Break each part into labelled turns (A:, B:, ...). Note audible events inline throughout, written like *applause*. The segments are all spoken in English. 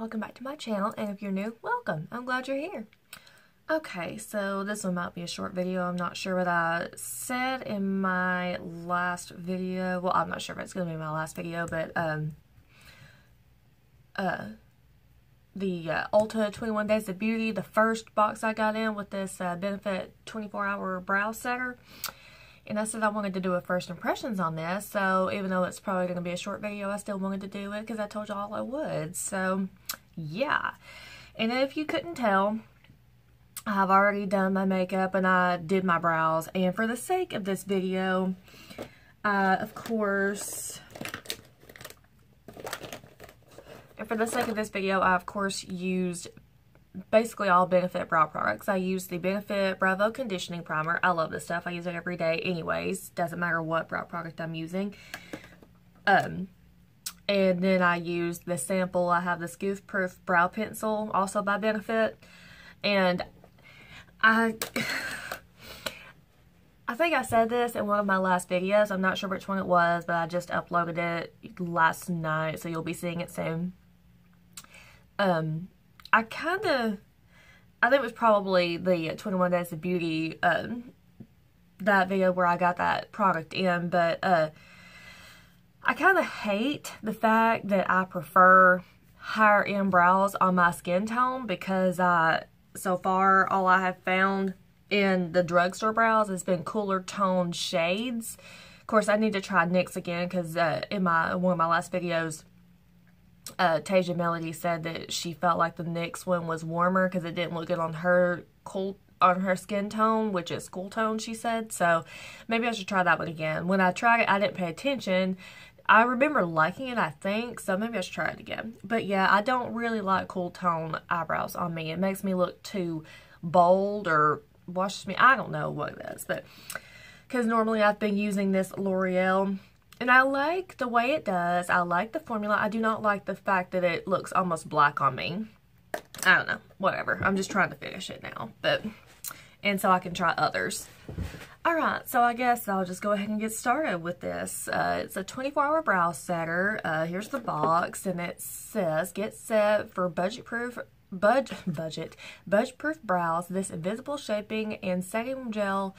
A: welcome back to my channel and if you're new welcome. I'm glad you're here. Okay so this one might be a short video. I'm not sure what I said in my last video. Well I'm not sure if it's gonna be my last video but um uh the uh, Ulta 21 Days of Beauty the first box I got in with this uh, Benefit 24 hour brow setter and I said I wanted to do a first impressions on this, so even though it's probably going to be a short video, I still wanted to do it because I told y'all I would. So, yeah. And if you couldn't tell, I've already done my makeup and I did my brows. And for the sake of this video, uh, of course, and for the sake of this video, I of course used basically all Benefit brow products. I use the Benefit Browvo Conditioning Primer. I love this stuff. I use it every day anyways. Doesn't matter what brow product I'm using. Um, and then I use the sample. I have the Goof Proof Brow Pencil, also by Benefit. And I... *sighs* I think I said this in one of my last videos. I'm not sure which one it was, but I just uploaded it last night, so you'll be seeing it soon. Um, I kind of, I think it was probably the 21 Days of Beauty, um, that video where I got that product in, but, uh, I kind of hate the fact that I prefer higher end brows on my skin tone because I, so far, all I have found in the drugstore brows has been cooler toned shades. Of course, I need to try NYX again because uh, in my one of my last videos, uh, Tasia Melody said that she felt like the NYX one was warmer because it didn't look good on her cool on her skin tone, which is cool tone, she said. So maybe I should try that one again. When I tried it, I didn't pay attention. I remember liking it, I think, so maybe I should try it again. But yeah, I don't really like cool tone eyebrows on me. It makes me look too bold or washes me. I don't know what it is, but because normally I've been using this L'Oreal and I like the way it does. I like the formula. I do not like the fact that it looks almost black on me. I don't know. Whatever. I'm just trying to finish it now. But, and so I can try others. Alright, so I guess I'll just go ahead and get started with this. Uh, it's a 24-hour brow setter. Uh, here's the box, and it says, get set for budget-proof budget, *laughs* budget, budget-proof brows. This invisible shaping and setting gel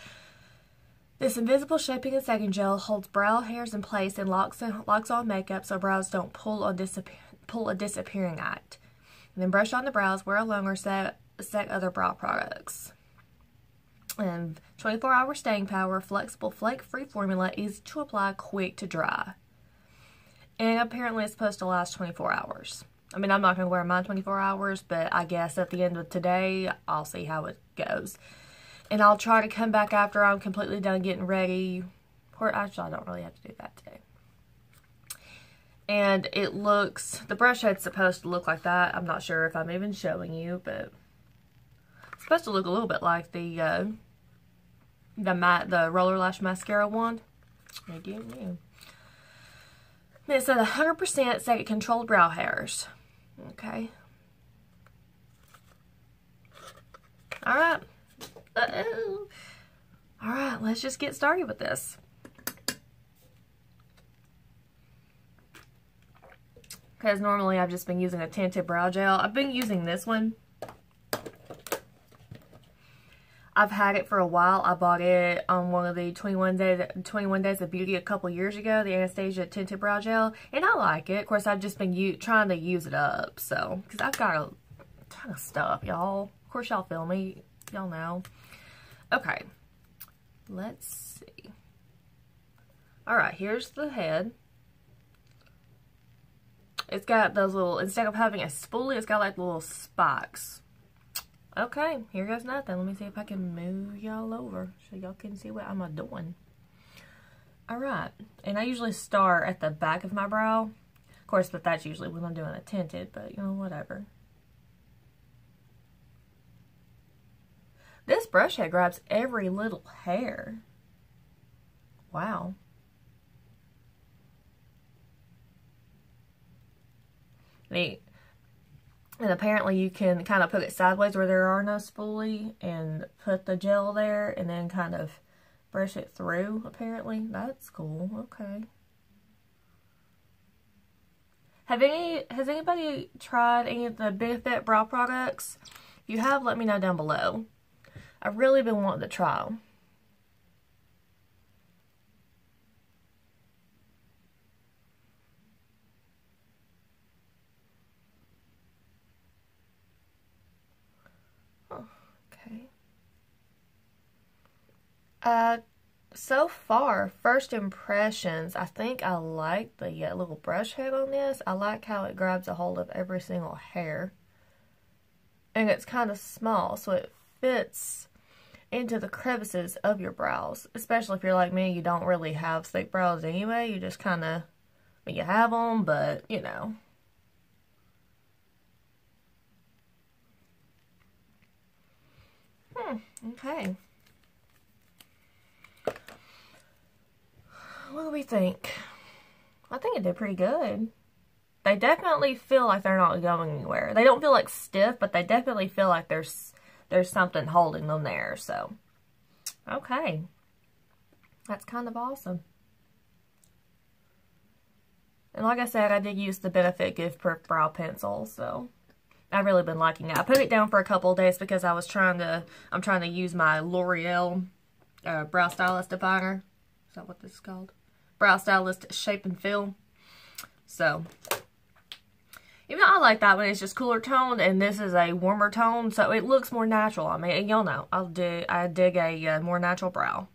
A: this invisible shaping and setting gel holds brow hairs in place and locks, locks on makeup so brows don't pull, pull a disappearing act. And then brush on the brows, wear along or set, set other brow products. And 24 hour staying power, flexible flake-free formula, easy to apply, quick to dry. And apparently it's supposed to last 24 hours. I mean, I'm not going to wear mine 24 hours, but I guess at the end of today, I'll see how it goes. And I'll try to come back after I'm completely done getting ready. Or actually, I don't really have to do that today. And it looks, the brush head's supposed to look like that. I'm not sure if I'm even showing you, but it's supposed to look a little bit like the, uh, the matte, the Roller Lash Mascara one. Maybe you It said 100% second controlled brow hairs. Okay. Alright. Uh -oh. All right, let's just get started with this. Because normally I've just been using a tinted brow gel. I've been using this one. I've had it for a while. I bought it on one of the 21 days 21 days of beauty a couple years ago, the Anastasia tinted brow gel, and I like it. Of course, I've just been trying to use it up, so because I've got a ton of stuff, y'all. Of course, y'all feel me. Y'all know. Okay, let's see. All right, here's the head. It's got those little, instead of having a spoolie, it's got like little spikes. Okay, here goes nothing. Let me see if I can move y'all over so y'all can see what I'm doing. Alright, and I usually start at the back of my brow. Of course, but that's usually when I'm doing a tinted, but you know, whatever. Brush head grabs every little hair. Wow. Neat. And apparently you can kind of put it sideways where there are no spoolie and put the gel there and then kind of brush it through, apparently. That's cool. Okay. Have any has anybody tried any of the Benefit brow products? If you have, let me know down below. I've really been wanting to try them. okay. Uh, so far, first impressions, I think I like the uh, little brush head on this. I like how it grabs a hold of every single hair. And it's kind of small, so it fits into the crevices of your brows. Especially if you're like me, you don't really have thick brows anyway. You just kind of, you have them, but, you know. Hmm, okay. What do we think? I think it did pretty good. They definitely feel like they're not going anywhere. They don't feel like stiff, but they definitely feel like there's there's something holding them there. So, okay. That's kind of awesome. And like I said, I did use the Benefit Goof Proof Brow Pencil, so I've really been liking it. I put it down for a couple days because I was trying to, I'm trying to use my L'Oreal uh, Brow Stylist Definer. Is that what this is called? Brow Stylist Shape and Fill. So, even though I like that one, it's just cooler toned, and this is a warmer tone, so it looks more natural. I mean, y'all know, I'll dig, I dig a uh, more natural brow.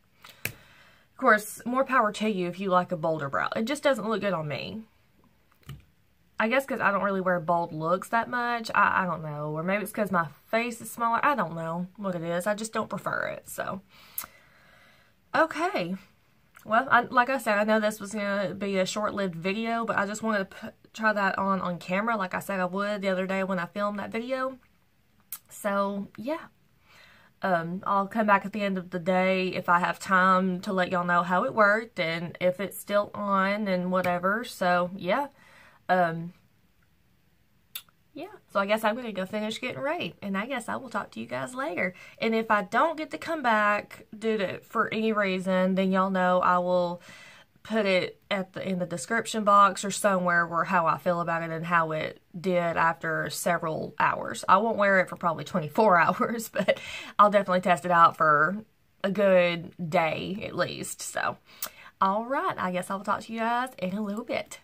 A: Of course, more power to you if you like a bolder brow. It just doesn't look good on me. I guess because I don't really wear bold looks that much. I, I don't know. Or maybe it's because my face is smaller. I don't know what it is. I just don't prefer it. So, okay. Well, I, like I said, I know this was going to be a short-lived video, but I just wanted to try that on on camera like I said I would the other day when I filmed that video. So, yeah. Um, I'll come back at the end of the day if I have time to let y'all know how it worked and if it's still on and whatever. So, yeah. Um, yeah, so I guess I'm going to go finish getting ready. And I guess I will talk to you guys later. And if I don't get to come back due to, for any reason, then y'all know I will put it at the in the description box or somewhere where how I feel about it and how it did after several hours. I won't wear it for probably 24 *laughs* hours, but I'll definitely test it out for a good day at least. So, all right, I guess I'll talk to you guys in a little bit.